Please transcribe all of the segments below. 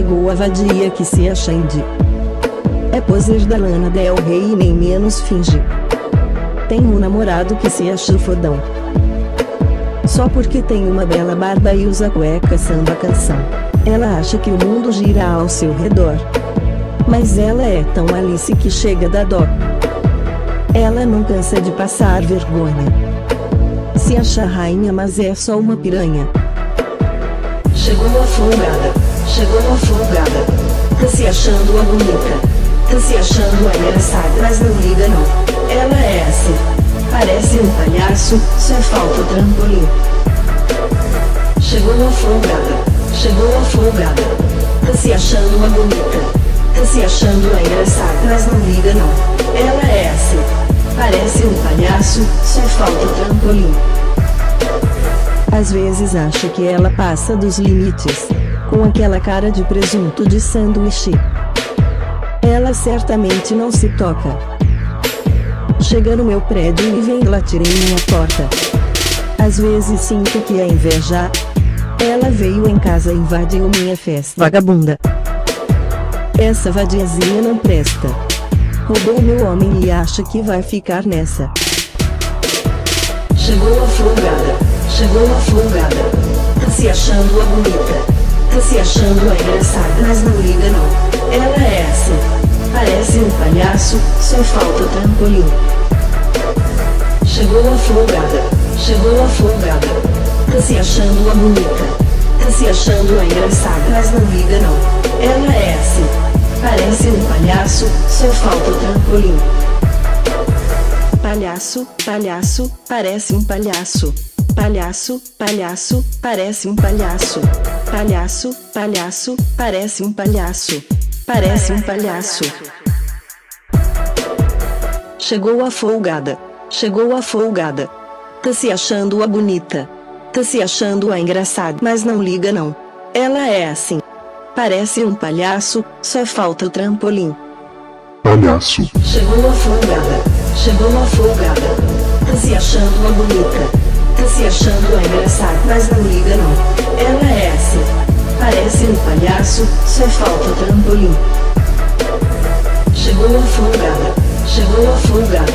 Chegou a vadia que se acha indie. É poser da Lana Del Rey e nem menos finge. Tem um namorado que se acha fodão. Só porque tem uma bela barba e usa cueca samba canção. Ela acha que o mundo gira ao seu redor. Mas ela é tão Alice que chega da dó. Ela não cansa de passar vergonha. Se acha rainha, mas é só uma piranha. Chegou a folgada, chegou a folgada. Tá se achando a bonita, tá se achando a engraçada, mas não liga não. Ela é assim, parece um palhaço, só falta o trampolim. Chegou a folgada, chegou a folgada. Tá se achando a bonita, tá se achando a engraçada, mas não liga não. Ela é assim, parece um palhaço, só falta o trampolim. Às vezes acha que ela passa dos limites. Com aquela cara de presunto de sanduíche. Ela certamente não se toca. Chega no meu prédio e vem latir em minha porta. Às vezes sinto que é inveja. Ela veio em casa e invadiu minha festa. Vagabunda. Essa vadiazinha não presta. Roubou meu homem e acha que vai ficar nessa. Chegou a folgada, chegou a folgada. Se achando a bonita, tá se achando a engraçada, mas não liga não. Ela é assim, parece um palhaço, só falta trampolim. Chegou a folgada, chegou a folgada. Tá se achando a bonita, tá se achando engraçada, mas não liga não. Ela é assim, parece um palhaço, só falta trampolim. Palhaço, palhaço, parece um palhaço. Palhaço, palhaço, parece um palhaço. Palhaço, palhaço, parece um palhaço. Parece um palhaço. Chegou a folgada. Chegou a folgada. Tá se achando a bonita. Tá se achando a engraçada, mas não liga não. Ela é assim. Parece um palhaço, só falta o trampolim. Palhaço. Chegou a folgada, chegou a folgada. Tá se achando a bonita, tá se achando a engraçada, mas não liga não. Ela é assim, parece um palhaço, só falta trampolim. Chegou a folgada, chegou a folgada.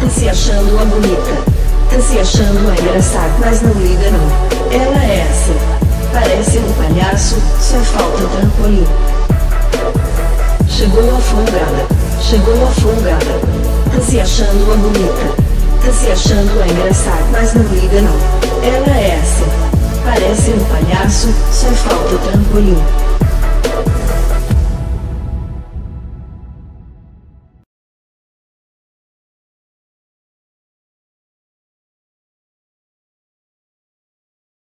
Tá se achando a bonita, tá se achando a engraçada, mas não liga não. Ela é assim, parece um palhaço, só falta trampolim. Chegou a folgada, chegou a folgada. Tá se achando a bonita, tá se achando a engraçada, mas não liga não. Ela é assim, parece um palhaço, só falta o trampolim.